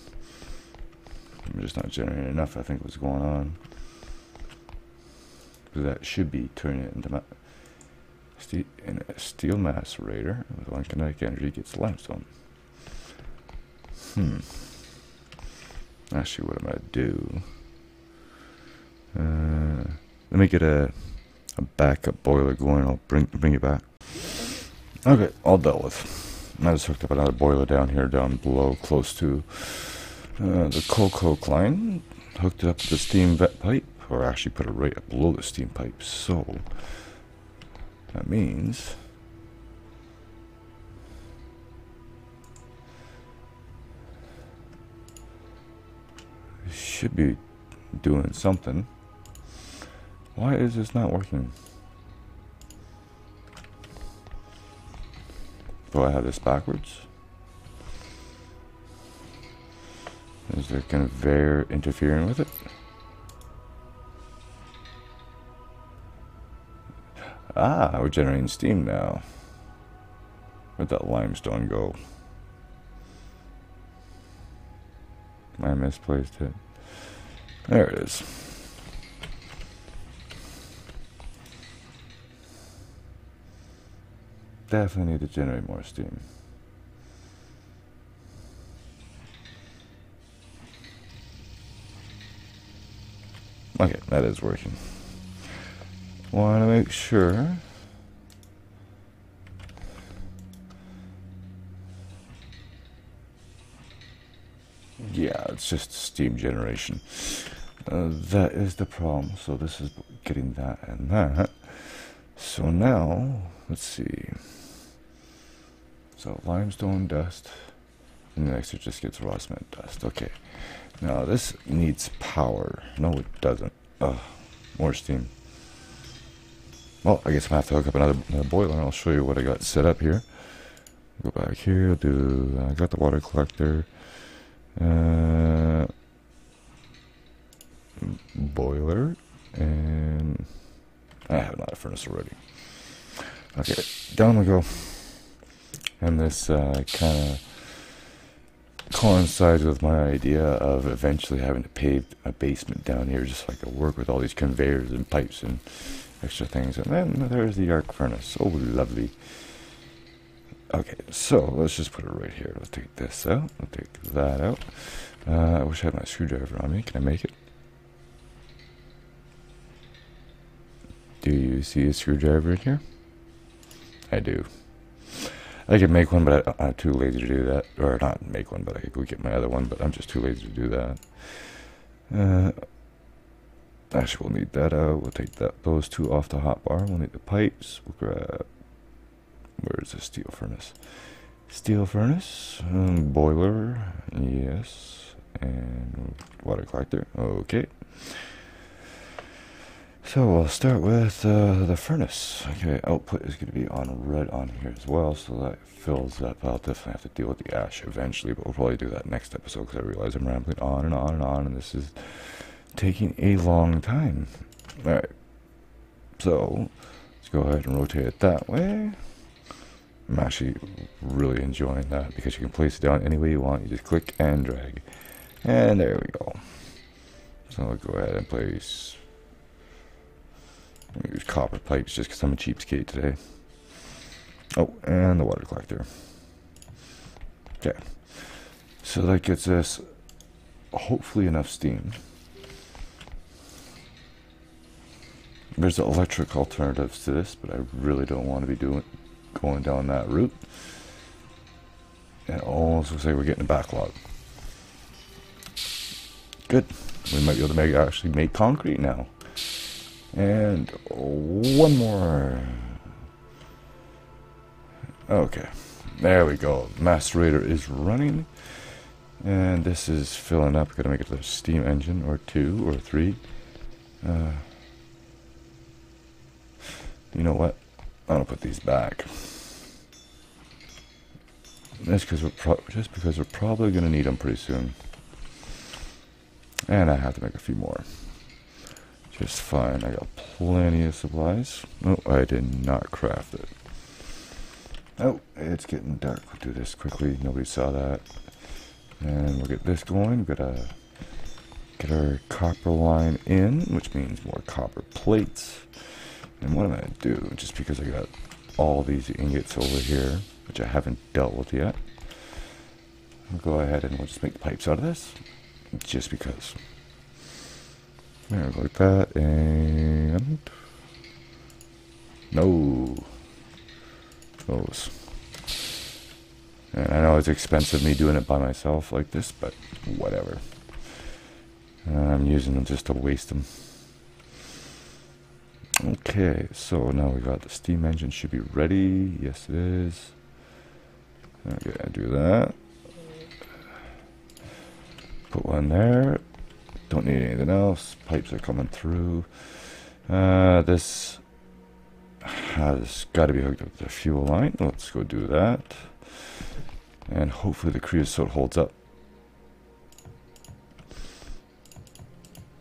I'm just not generating enough, I think, what's going on. That should be turning it into in a steel macerator with one kinetic energy gets limestone. Hmm. Actually, what going to do... Uh, let me get a, a backup boiler going. I'll bring bring it back. Okay, all dealt with. I just hooked up another boiler down here, down below, close to uh, the cocoa line. Hooked it up to the steam vet pipe, or actually put it right up below the steam pipe. So that means should be doing something. Why is this not working? Do I have this backwards? Is the conveyor interfering with it? Ah, we're generating steam now. Where'd that limestone go? I misplaced it. There it is. Definitely need to generate more steam. Okay, that is working. Want to make sure. Yeah, it's just steam generation. Uh, that is the problem. So this is getting that and that. So now, let's see. So limestone dust. And next it just gets raw cement dust. Okay. Now this needs power. No, it doesn't. More steam. Well, I guess I'm gonna have to hook up another, another boiler and I'll show you what I got set up here. Go back here, do, I got the water collector. Uh, boiler and I have not a furnace already. Okay, down we go. And this uh, kind of coincides with my idea of eventually having to pave a basement down here just so I could work with all these conveyors and pipes and extra things. And then there's the arc furnace. Oh, lovely. Okay, so let's just put it right here. Let's take this out. Let's take that out. Uh, I wish I had my screwdriver on me. Can I make it? Do you see a screwdriver in here? I do. I could make one, but I, am too lazy to do that. Or not make one, but I could go get my other one, but I'm just too lazy to do that. Uh, actually, we'll need that out. We'll take that those two off the hotbar. We'll need the pipes. We'll grab... Where's the steel furnace? Steel furnace. Um, boiler. Yes. And water collector. Okay. So we'll start with uh, the furnace. Okay, output is going to be on red on here as well, so that fills up. I'll definitely have to deal with the ash eventually, but we'll probably do that next episode because I realize I'm rambling on and on and on, and this is taking a long time. Alright, so let's go ahead and rotate it that way. I'm actually really enjoying that because you can place it down any way you want. You just click and drag. And there we go. So I'll go ahead and place use copper pipes just because I'm a cheapskate today. Oh, and the water collector. Okay. So that gets us hopefully enough steam. There's electric alternatives to this, but I really don't want to be doing going down that route. And almost looks like we're getting a backlog. Good. We might be able to make actually make concrete now. And one more. Okay, there we go. Macerator is running. And this is filling up. Gotta make it a steam engine or two or three. Uh, you know what? I'm gonna put these back. That's because we're just because we're probably gonna need them pretty soon. And I have to make a few more. Just fine. I got plenty of supplies. Oh, I did not craft it. Oh, it's getting dark. We'll do this quickly. Nobody saw that. And we'll get this going. We've got to get our copper line in, which means more copper plates. And what am I going to do? Just because I got all these ingots over here, which I haven't dealt with yet. We'll go ahead and we'll just make pipes out of this. Just because. Like that, and No. Those. And I know it's expensive me doing it by myself like this, but whatever. I'm using them just to waste them. Okay, so now we got the steam engine should be ready. Yes, it is. Okay, I do that. Put one there. Don't need anything else. Pipes are coming through. Uh, this has got to be hooked up to the fuel line. Let's go do that. And hopefully the creosote holds up.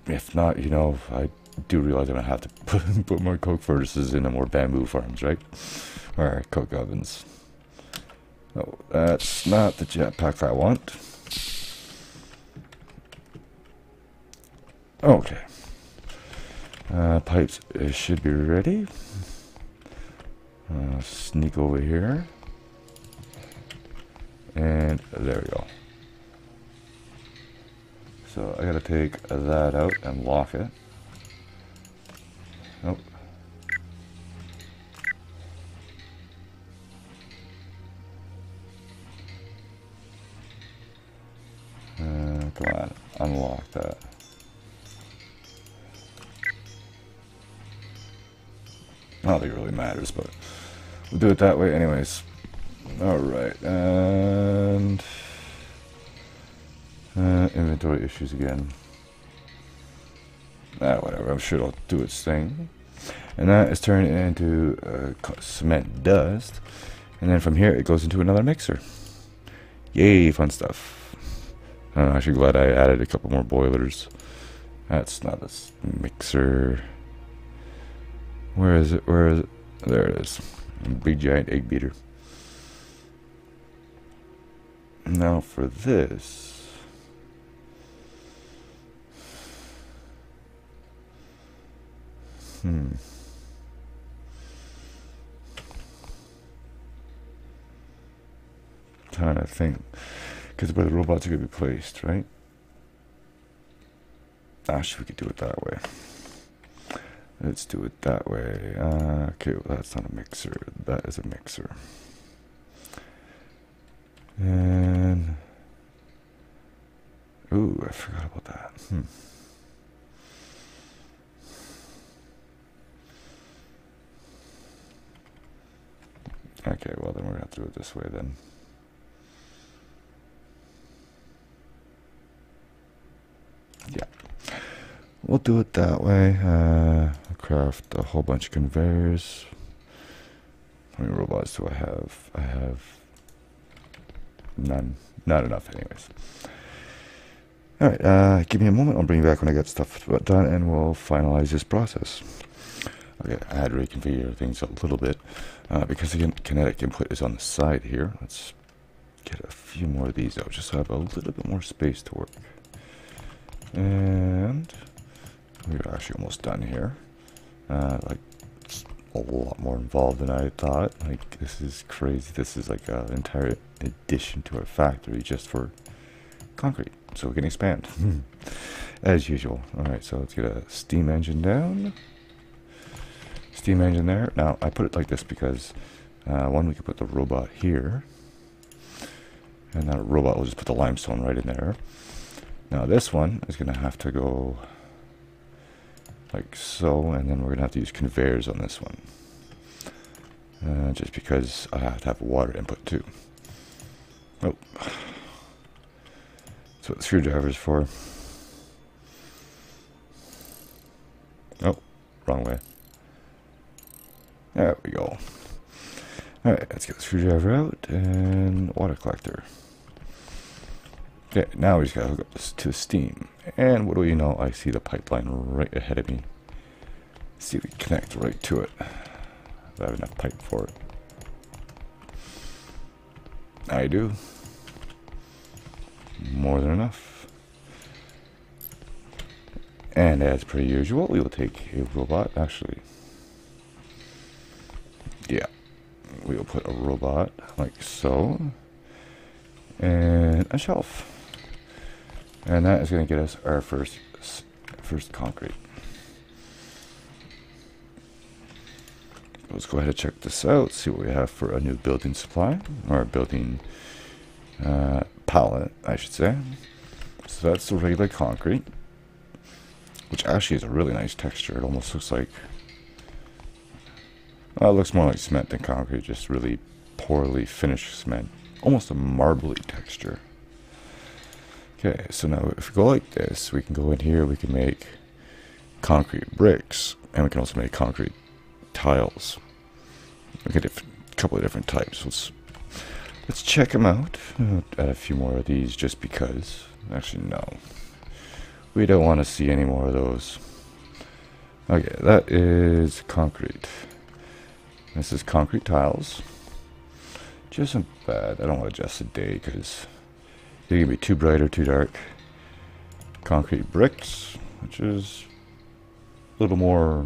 If not, you know, I do realize I'm going to have to put, put more coke furnaces in and more bamboo farms, right? Or coke ovens. Oh, that's not the jetpack I want. Okay. Uh, pipes uh, should be ready. Uh, sneak over here. And there we go. So I gotta take that out and lock it. Nope. Uh, come on, unlock that. Don't think it really matters, but we'll do it that way anyways. Alright, and... Uh, inventory issues again. Ah, whatever, I'm sure it'll do its thing. And that is turned into uh, cement dust. And then from here, it goes into another mixer. Yay, fun stuff. I'm actually glad I added a couple more boilers. That's not a mixer. Where is it? Where is it? There it is. Big giant egg beater. Now for this. Hmm. Trying to think. Because where the robots are going to be placed, right? Actually, we could do it that way. Let's do it that way. Uh, okay, well, that's not a mixer. That is a mixer. And... Ooh, I forgot about that. Hmm. Okay, well then we're going to have to do it this way then. Yeah. We'll do it that way. Uh, craft a whole bunch of conveyors. How many robots do I have? I have none. Not enough anyways. Alright, uh, give me a moment. I'll bring you back when I get stuff done and we'll finalize this process. Okay, I had to reconfigure things a little bit uh, because again, kinetic input is on the side here. Let's get a few more of these out just so I have a little bit more space to work. And we're actually almost done here. Uh, like, it's a lot more involved than I thought. Like, this is crazy. This is like an entire addition to our factory just for concrete. So we can expand. As usual. Alright, so let's get a steam engine down steam engine there. Now, I put it like this because, uh, one, we could put the robot here. And that robot will just put the limestone right in there. Now, this one is going to have to go like so, and then we're to have to use conveyors on this one. Uh, just because I have to have water input too. Oh. That's what the screwdriver is for. Oh, wrong way. There we go. Alright, let's get the screwdriver out and water collector. Okay, now we just gotta hook up this to steam. And what do you know? I see the pipeline right ahead of me. Let's see if we connect right to it. I have enough pipe for it. I do. More than enough. And as per usual, we will take a robot, actually. Yeah. We will put a robot like so. And a shelf. And that is going to get us our first first concrete. let's go ahead and check this out, see what we have for a new building supply, or building uh, palette, I should say. So that's the regular concrete, which actually is a really nice texture. It almost looks like, well, it looks more like cement than concrete, just really poorly finished cement. Almost a marbly texture. Okay, so now if we go like this, we can go in here, we can make concrete bricks, and we can also make concrete tiles. We get a couple of different types. Let's let's check them out. I'll add a few more of these just because. Actually, no. We don't want to see any more of those. Okay, that is concrete. This is concrete tiles. Just isn't bad. I don't want to adjust the day because they're to be too bright or too dark. Concrete bricks, which is a little more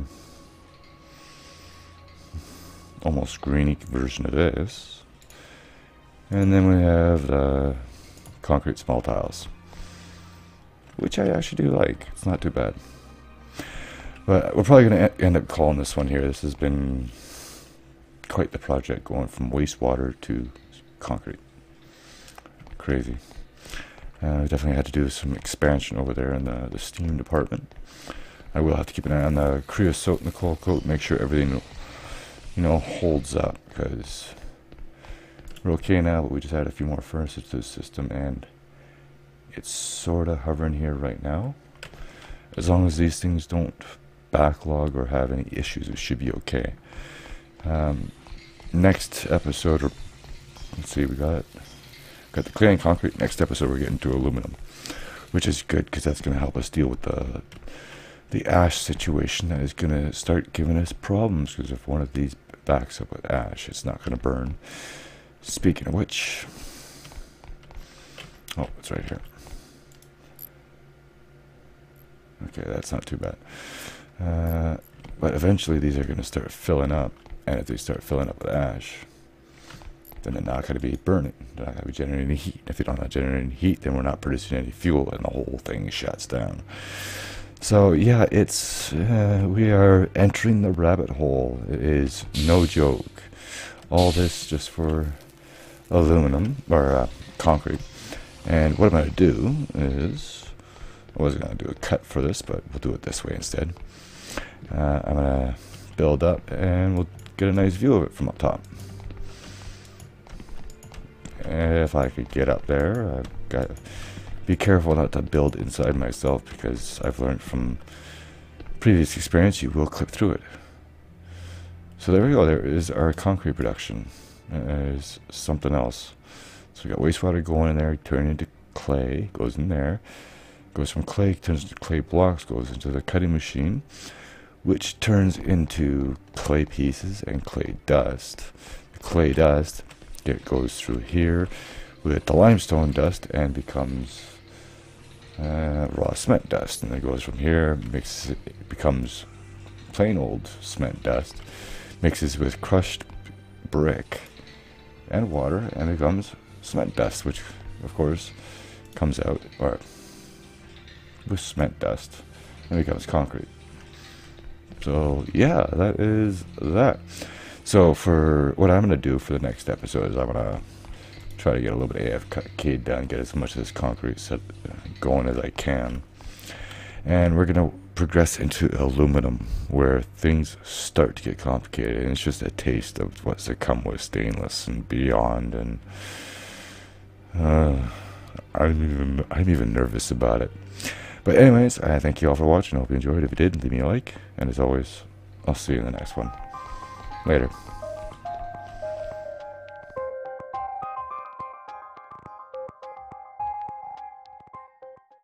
almost greeny version of this. And then we have the concrete small tiles, which I actually do like. It's not too bad. But we're probably going to end up calling this one here. This has been quite the project going from wastewater to concrete. Crazy. Uh, we definitely had to do some expansion over there in the, the steam department. I will have to keep an eye on the creosote and the coil coat, make sure everything you know, holds up because we're okay now, but we just added a few more furnaces to the system and it's sort of hovering here right now. As long as these things don't backlog or have any issues, it should be okay. Um, next episode, or let's see, we got got the clay and concrete. Next episode, we're getting to aluminum, which is good because that's going to help us deal with the the ash situation that is going to start giving us problems because if one of these backs up with ash, it's not going to burn. Speaking of which, oh, it's right here. Okay, that's not too bad. Uh, but eventually these are going to start filling up, and if they start filling up with ash, then they're not going to be burning. They're not going to be generating heat. If don't have generating heat, then we're not producing any fuel, and the whole thing shuts down. So yeah, it's uh, we are entering the rabbit hole. It is no joke. All this just for aluminum or uh, concrete. And what I'm going to do is, I wasn't going to do a cut for this, but we'll do it this way instead. Uh, I'm going to build up and we'll get a nice view of it from up top. If I could get up there, I've got be careful not to build inside myself because I've learned from previous experience you will clip through it. So there we go, there is our concrete production. There's something else. So we got wastewater going in there, turning into clay, goes in there, goes from clay, turns into clay blocks, goes into the cutting machine, which turns into clay pieces and clay dust. The clay dust it goes through here with the limestone dust and becomes uh, raw cement dust, and it goes from here, mixes it becomes plain old cement dust, mixes with crushed brick and water, and becomes cement dust, which of course comes out or with cement dust and becomes concrete. So yeah, that is that. So for what I'm gonna do for the next episode is I'm gonna try to get a little bit of AFK done, get as much of this concrete set going as I can. And we're going to progress into aluminum, where things start to get complicated. And it's just a taste of what's to come with stainless and beyond. And uh, I'm even I'm even nervous about it. But anyways, I thank you all for watching. I hope you enjoyed. If you did, leave me a like. And as always, I'll see you in the next one. Later.